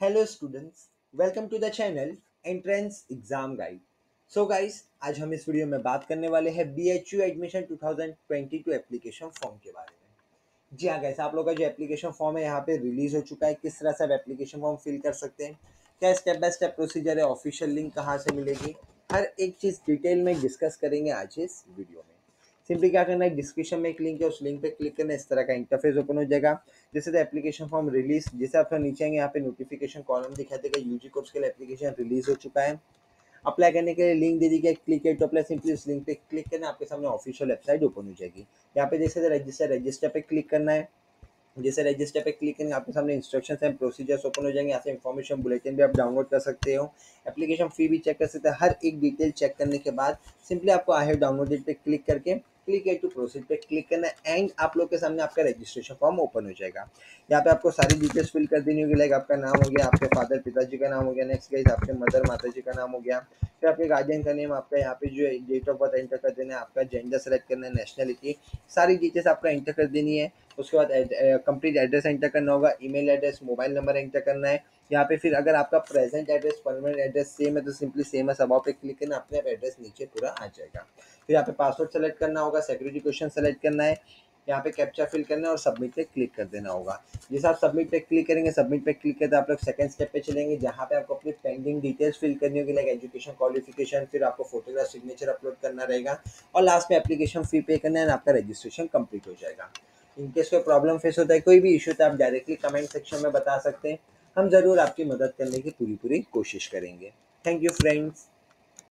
Hello students welcome to the channel entrance exam guide so guys आज हम इस video में बात करने वाले हैं B H U admission 2022 application form के बारे में। जी हाँ गाइस आप लोग का जो एप्लीकेशन फॉर्म है, यहाँ पे रिलीज़ हो चुका है। किस तरह से आप एप्लीकेशन फॉर्म फिल कर सकते हैं? क्या स्टेप बाय स्टेप प्रोसीजर है? ऑफिशियल लिंक कहाँ से मिलेगी? हर एक चीज़ डिटेल में डिस्कस करेंगे आज इस वीडियो में। सिंपली क्या करना है? डिस्क्रिप्शन में एक लिंक है, उस लिंक पे क्लिक करना इस तरह का इंटरफेस ओपन हो जाएगा। जैसे द एप्लीकेशन फॉर्म रिलीज़ जैसे आप नीचे आएँगे, यहाँ पे नोटिफिकेशन कॉलम दिखा देगा यूजी कोर्स के लिए एप्लीकेशन रिलीज़ हो चुका है। अप्लाई करने के लिए लिंक दे दी गई क्लिक टू अप्लाई सिंपली उस लिंक पे क्लिक करना, आपके सामने ऑफिशियल वेबसाइट ओपन हो जाएगी। यहाँ पे जैसे रजिस्टर रजिस्टर पे क्लिक करना है। जैसे रजिस्टर पे क्लिक करेंगे आपके सामने इंस्ट्रक्शंस एंड प्रोसीजर्स ओपन हो जाएँगे, यहाँ से इन्फॉर्मेशन बुलेटिन भी आप डाउनलोड कर सकते हो। एप्लीकेशन फ़ी भी चेक कर सकते हैं, हर एक डिटेल चेक करने के बाद सिंपली आपको आई हैव डाउनलोडेड पे क्लिक करके क्लिक है टू प्रोसीड पे क्लिक करना है एंड आप लोग के सामने आपका रजिस्ट्रेशन फॉर्म ओपन हो जाएगा। यहाँ पे आपको सारी डिटेल्स फिल कर देनी होगी लाइक आपका नाम हो गया, आपके फादर पिताजी का नाम हो गया नेक्स्ट गाइज़ आपके मदर माता जी का नाम हो गया। फिर आपके गार्जियन का नेम आपका यहाँ पे जो डेट ऑफ़ बर्थ एंटर कर देना है, आपका जेंडर सेलेक्ट करना है नेशनलिटी सारी डिटेल्स आपका एंटर कर देनी है। उसके बाद कंप्लीट एड्रेस एंटर करना होगा email address mobile number enter करना है। यहाँ पे फिर अगर आपका present address permanent address same है तो सिंपली सेम है सबाव पे क्लिक करना, अपने आप एड्रेस नीचे पूरा आ जाएगा। फिर यहाँ पे पासवर्ड सेलेक्ट करना होगा सिक्योरिटी क्वेश्चन सेलेक्ट करना है। यहाँ पे कैप्चा फिल करना है और सबमिट पे क्लिक कर देना होगा। जैसे आप सबमिट पे क्लिक करेंगे सबमिट पे क्लिक करते आप लोग सेकंड स्टेप पे चलेंगे, जहाँ पे आपको अपनी पेंडिंग डिटेल्स फिल करनी होगी लाइक एजुकेशन क्वालिफिकेशन फिर आपको फोटोग्राफ सिग्नेचर अपलोड करना रहेगा। और लास्ट में एप्लीकेशन फ़ी पे करना है, आपका रजिस्ट्रेशन कंप्लीट हो जाएगा। इनकेस कोई प्रॉब्लम फेस होता है, कोई भी इशू तो आप डायरेक्टली कमेंट सेक्शन में बता सकते हैं। हम ज़रूर आपकी मदद करने की पूरी पूरी कोशिश करेंगे। Thank you friends